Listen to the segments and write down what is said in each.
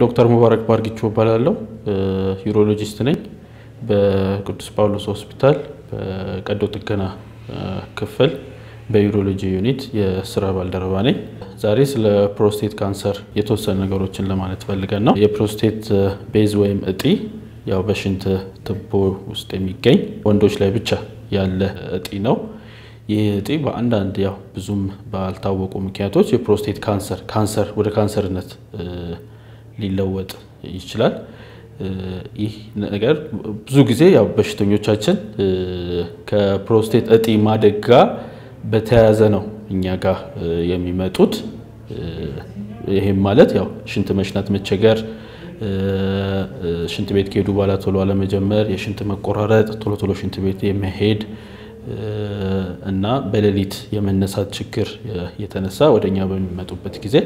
ዶክተር ሙባረክ ባርጊቾ እባላለሁ። urologist ነኝ። በቅዱስ ጳውሎስ ሆስፒታል በቀዶ ጥገና ክፍል በ urology unit የስራ ባልደረባ ነኝ። ዛሬ ስለ prostate cancer የተወሰኑ ነገሮችን ለማለት ፈልገን ነው። የ prostate base ወይም እጢ ያው በሽንት ትቦ ውስጥ የሚገኝ ወንዶች ላይ ብቻ ያለ እጢ ነው። ይህ እጢ በአንዳንድ ያው ብዙም ባልታወቁ ምክንያቶች የ prostate cancer cancer ወደ ካንሰርነት ሊለወጥ ይችላል። ይህ ነገር ብዙ ጊዜ ያው በሽተኞቻችን ከፕሮስቴት እጢ ማደግ ጋር በተያያዘ ነው እኛ ጋር የሚመጡት። ይህም ማለት ያው ሽንት መሽናት መቸገር፣ ሽንት ቤት ከሄዱ በኋላ ቶሎ አለመጀመር፣ የሽንት መቆራረጥ፣ ቶሎ ቶሎ ሽንት ቤት የመሄድ እና በሌሊት የመነሳት ችግር የተነሳ ወደ እኛ በሚመጡበት ጊዜ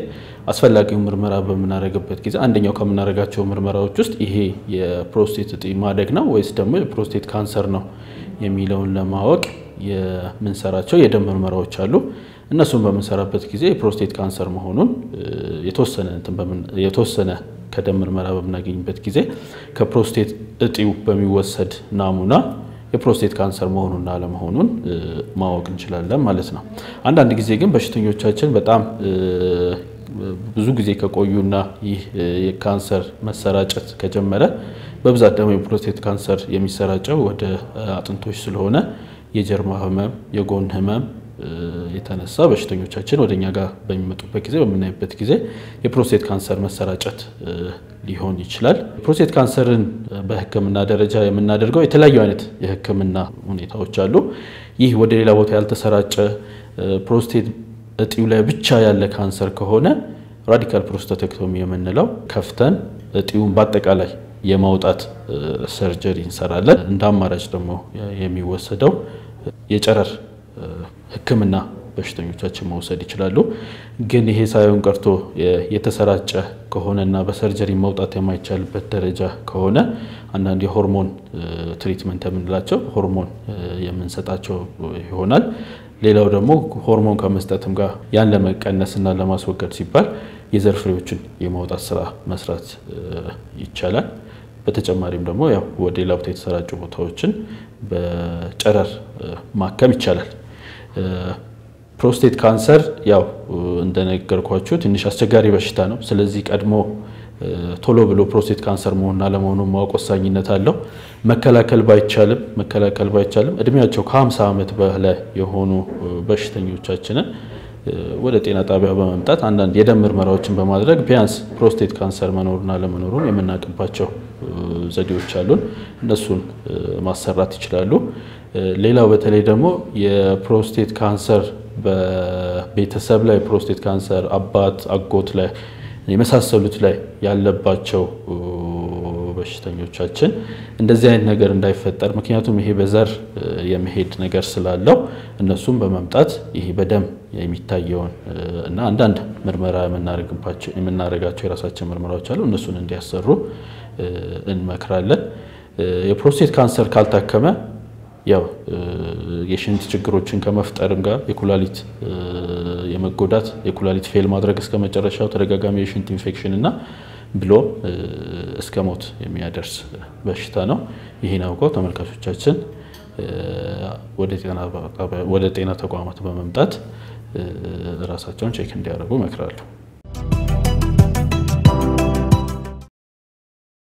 አስፈላጊው ምርመራ በምናደርግበት ጊዜ አንደኛው ከምናደርጋቸው ምርመራዎች ውስጥ ይሄ የፕሮስቴት እጢ ማደግ ነው ወይስ ደግሞ የ prostate cancer ነው የሚለውን ለማወቅ የምንሰራቸው የደም ምርመራዎች አሉ። እነሱን በምንሰራበት ጊዜ የ prostate cancer መሆኑን የተወሰነ ከደም ምርመራ በምናገኝበት ጊዜ ከፕሮስቴት እጢው በሚወሰድ ናሙና የፕሮስቴት ካንሰር መሆኑና አለመሆኑን ማወቅ እንችላለን ማለት ነው። አንዳንድ ጊዜ ግን በሽተኞቻችን በጣም ብዙ ጊዜ ከቆዩና ይህ የካንሰር መሰራጨት ከጀመረ በብዛት ደግሞ የፕሮስቴት ካንሰር የሚሰራጨው ወደ አጥንቶች ስለሆነ የጀርባ ህመም፣ የጎን ህመም የተነሳ በሽተኞቻችን ወደ እኛ ጋር በሚመጡበት ጊዜ በምናይበት ጊዜ የ prostate cancer መሰራጨት ሊሆን ይችላል። ፕሮስቴት ካንሰርን በሕክምና ደረጃ የምናደርገው የተለያዩ አይነት የሕክምና ሁኔታዎች አሉ። ይህ ወደ ሌላ ቦታ ያልተሰራጨ ፕሮስቴት እጢው ላይ ብቻ ያለ ካንሰር ከሆነ radical prostatectomy የምንለው ከፍተን እጢውን በአጠቃላይ የማውጣት surgery እንሰራለን። እንደ አማራጭ ደግሞ የሚወሰደው የጨረር ህክምና በሽተኞቻችን መውሰድ ይችላሉ። ግን ይሄ ሳይሆን ቀርቶ የተሰራጨ ከሆነና በ surgery መውጣት የማይቻልበት ደረጃ ከሆነ አንዳንድ የ hormone treatment የምንላቸው ሆርሞን የምንሰጣቸው ይሆናል። ሌላው ደግሞ ሆርሞን ከመስጠትም ጋር ያን ለመቀነስና ለማስወገድ ሲባል የዘር ፍሬዎችን የማውጣት ስራ መስራት ይቻላል። በተጨማሪም ደግሞ ያው ወደ ሌላ ቦታ የተሰራጩ ቦታዎችን በጨረር ማከም ይቻላል። prostate cancer ያው እንደነገርኳችሁ ትንሽ አስቸጋሪ በሽታ ነው። ስለዚህ ቀድሞ ቶሎ ብሎ prostate cancer መሆንና አለመሆኑ ማወቅ ወሳኝነት አለው። መከላከል ባይቻልም መከላከል ባይቻልም እድሜያቸው ከ50 ዓመት በላይ የሆኑ በሽተኞቻችንን ወደ ጤና ጣቢያ በመምጣት አንዳንድ የደም ምርመራዎችን በማድረግ ቢያንስ prostate cancer መኖሩና አለመኖሩን የምናውቅባቸው ዘዴዎች አሉን። እነሱን ማሰራት ይችላሉ። ሌላው በተለይ ደግሞ የ prostate cancer በቤተሰብ ላይ prostate cancer አባት፣ አጎት ላይ የመሳሰሉት ላይ ያለባቸው በሽተኞቻችን እንደዚህ አይነት ነገር እንዳይፈጠር ምክንያቱም ይሄ በዘር የመሄድ ነገር ስላለው እነሱም በመምጣት ይሄ በደም የሚታየውን እና አንዳንድ ምርመራ የምናደርጋቸው የራሳችን ምርመራዎች አሉ። እነሱን እንዲያሰሩ እንመክራለን። የ prostate cancer ካልታከመ ያው የሽንት ችግሮችን ከመፍጠርም ጋር የኩላሊት የመጎዳት የኩላሊት fail ማድረግ እስከ መጨረሻው ተደጋጋሚ የሽንት ኢንፌክሽን እና ብሎ እስከ ሞት የሚያደርስ በሽታ ነው። ይህን አውቀው ተመልካቾቻችን ወደ ጤና ተቋማት በመምጣት ራሳቸውን ቼክ እንዲያደርጉ እመክራለሁ።